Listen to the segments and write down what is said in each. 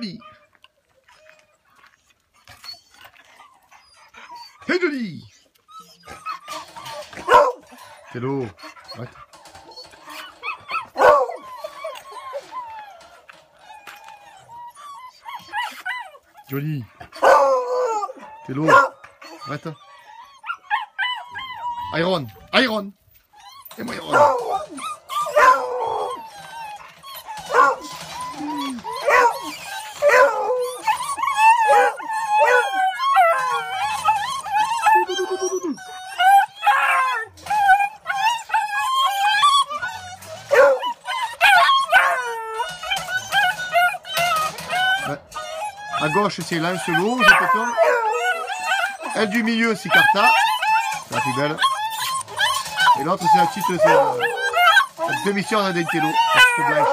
joli. C'est joli. C'est l'eau. Arrête. Joli. C'est l'eau. Arrête. Iron. Iron. À gauche, c'est Lancelot, je peux Elle du milieu, c'est Carta. La plus belle. Et l'autre, c'est la petite, c'est la, la demi-sœur d'Adentello. La.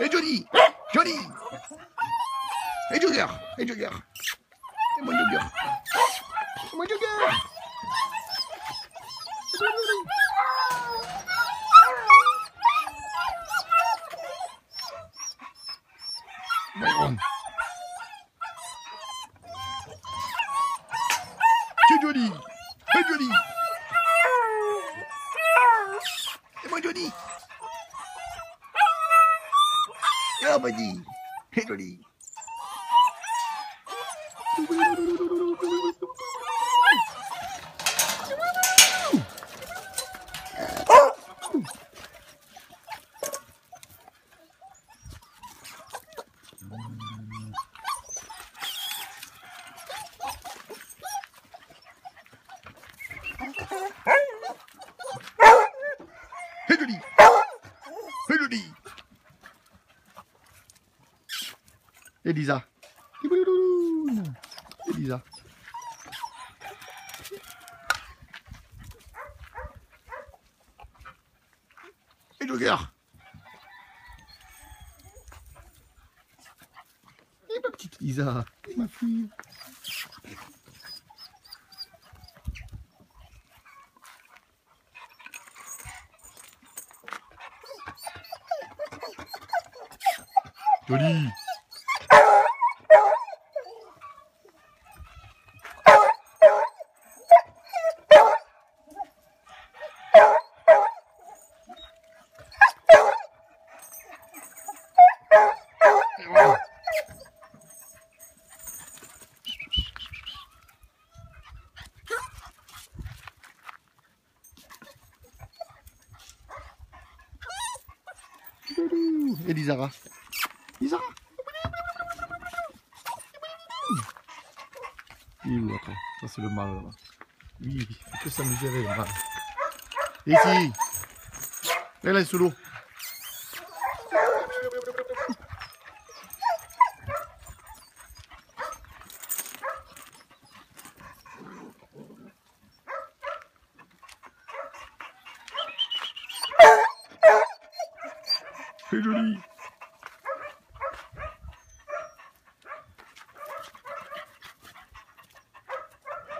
Et Johnny Johnny Et Jogger Et Jogger Et mon Jogger Et mon Jogger Byron. C'est Johnny C'est Johnny Et mon Johnny Ah, Buddy C'est joli C'est joli C'est joli Elisa. Elisa. Et Jogger. Et ma petite Lisa. Et ma fille. Joli. Et Lisara. Il est où Ça c'est le mâle là. Lui, il que s'amuser le. Et ici. Là, là, il est sous l'eau. C'est joli.